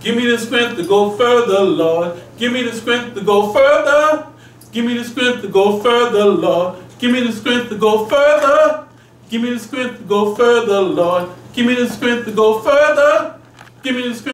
Give me the strength to go further, Lord. Give me the strength to go further. Give me the strength to go further, Lord. Give me the strength to go further. Give me the strength to go further, Lord. Give me the strength to go further. Give me the strength.